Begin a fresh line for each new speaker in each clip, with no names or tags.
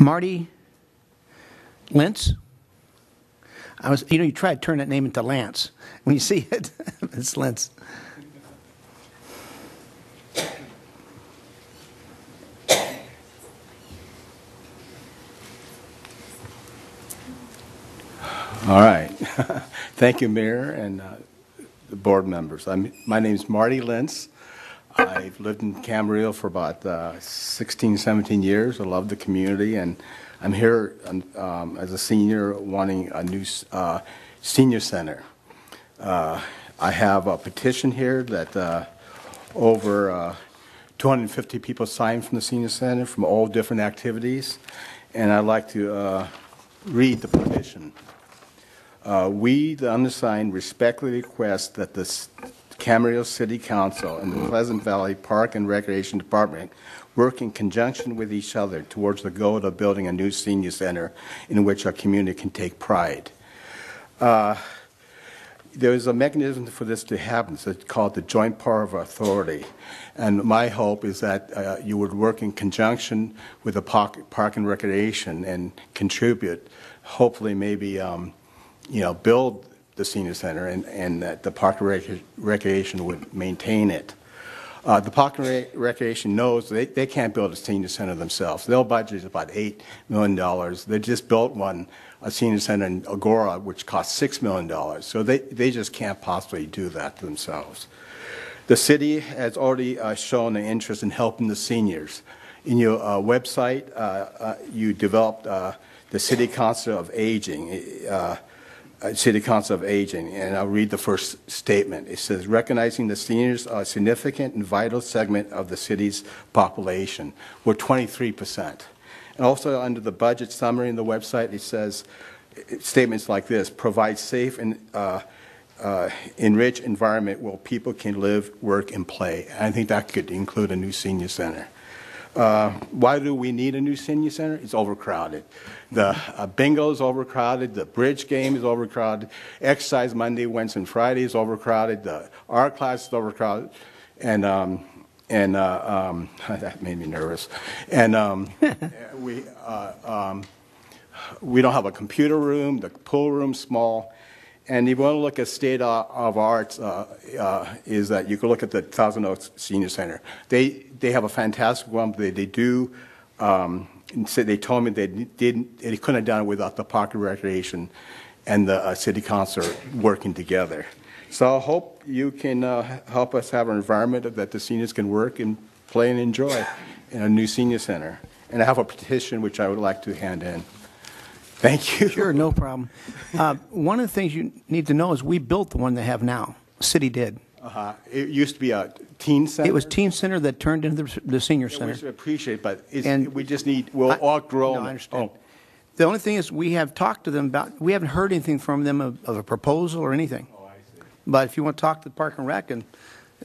Marty Lentz? I was, you know, you try to turn that name into Lance. When you see it, it's Lentz.
All right. Thank you, Mayor and uh, the board members. I'm, my name's Marty Lentz. I've lived in Camarillo for about uh, 16, 17 years. I love the community, and I'm here um, as a senior wanting a new uh, senior center. Uh, I have a petition here that uh, over uh, 250 people signed from the senior center from all different activities, and I'd like to uh, read the petition. We, the undersigned, respectfully request that the Camarillo City Council and the Pleasant Valley Park and Recreation Department work in conjunction with each other towards the goal of building a new senior center in which our community can take pride. Uh, There is a mechanism for this to happen, so it's called the Joint Power of Authority. And my hope is that uh, you would work in conjunction with the Park Park and Recreation and contribute, hopefully maybe um, you know, build the senior center and, and that the Park Rec- Recreation would maintain it. Uh, the Park and Rec- Recreation knows they, they can't build a senior center themselves. Their budget is about $8 million. They just built one, a senior center in Agora, which cost $6 million. So they, they just can't possibly do that themselves. The city has already uh, shown an interest in helping the seniors. In your uh, website, uh, uh, you developed uh, the City Council of Aging. Uh, City Council of Aging, and I'll read the first statement. It says, recognizing the seniors are a significant and vital segment of the city's population. We're 23%. And also under the budget summary in the website, it says statements like this, provide safe and uh, uh, enriched environment where people can live, work, and play. And I think that could include a new senior center. Uh, Why do we need a new senior center? It's overcrowded. The uh, bingo is overcrowded, the bridge game is overcrowded, exercise Monday, Wednesday, and Friday is overcrowded, the art class is overcrowded, and, um, and, uh, um, that made me nervous. And, um, we, uh, um, we don't have a computer room, the pool room's small, and if you want to look at state of of arts, uh, uh, is that you can look at the Thousand Oaks Senior Center. They, they have a fantastic one, they, they do, um, so they told me they didn't, they couldn't have done it without the Park and Recreation and the uh, city council working together. So I hope you can uh, help us have an environment that the seniors can work and play and enjoy in a new senior center. And I have a petition which I would like to hand in. Thank you.
Sure, no problem. Uh, One of the things you need to know is we built the one they have now. City did.
Uh-huh. It used to be a teen center.
It was teen center that turned into the the senior
Yeah,
center.
We appreciate, but it's,
And-
we just need, we'll
I-
all grow.
No, I understand. The only thing is, we have talked to them about, we haven't heard anything from them of of a proposal or anything.
Oh, I see.
But if you want to talk to the Park and Rec and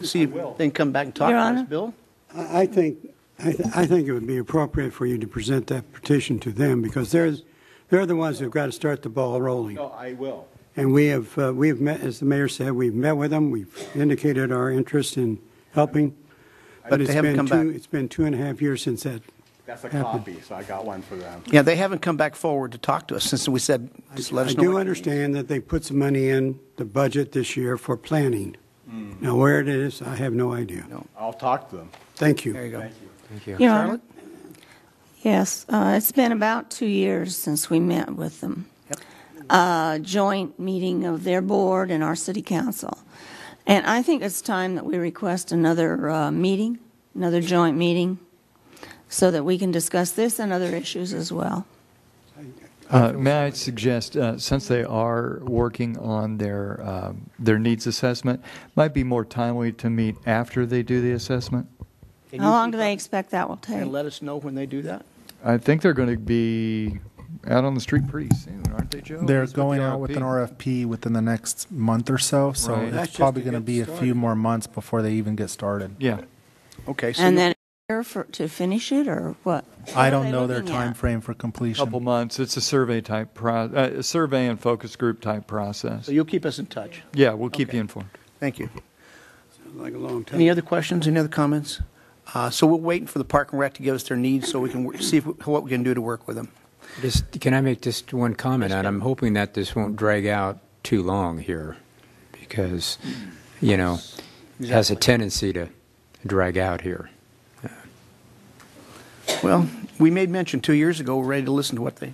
see if
will.
they can come back and talk to
Your
us, Bill?
I I think, I th- I think it would be appropriate for you to present that petition to them, because there's, they're the ones who've got to start the ball rolling.
No, I will.
And we have, uh, we have met, as the mayor said, we've met with them, we've indicated our interest in helping. But
They
it's
haven't
been
come
two,
back.
it's been two and a half years since that.
That's a
happened.
copy, so I got one for them.
Yeah, they haven't come back forward to talk to us since we said, just let
I
us know.
do
what you
understand that they put some money in the budget this year for planning.
Hmm.
Now, where it is, I have no idea.
No.
I'll talk to them.
Thank you.
There you go.
Thank you.
Your Honor,
Charlotte?
Yes, uh, it's been about two years since we met with them. A joint meeting of their board and our city council. And I think it's time that we request another uh, meeting, another joint meeting, so that we can discuss this and other issues as well.
Uh, May I suggest, uh, since they are working on their, um, their needs assessment, might be more timely to meet after they do the assessment?
How long do they expect that will take?
And let us know when they do that?
I think they're going to be out on the street pretty soon, aren't they, Joe?
They're
That's what
going
the
out with an
RFP
RFP within the next month or so, so
Right.
That's
it's
just
probably
to
going to
get
be a
started.
few more months before they even get started.
Yeah.
Okay, so
And
you-
then a year for, to finish it, or what? What
I don't know their time
at?
frame for completion.
Couple months. It's a survey type pro, uh, a survey and focus group type process.
so you'll keep us in touch.
Yeah, we'll keep
Okay.
you informed.
Thank you.
Sounds like a long time.
Any other questions, any other comments? Uh, So we're waiting for the Park and Rec to give us their needs so we can see if, what we can do to work with them.
Just, can I make just one comment? And I'm hoping that this won't drag out too long here, because, you know, it has a tendency to drag out here.
Well, we made mention two years ago, we're ready to listen to what they,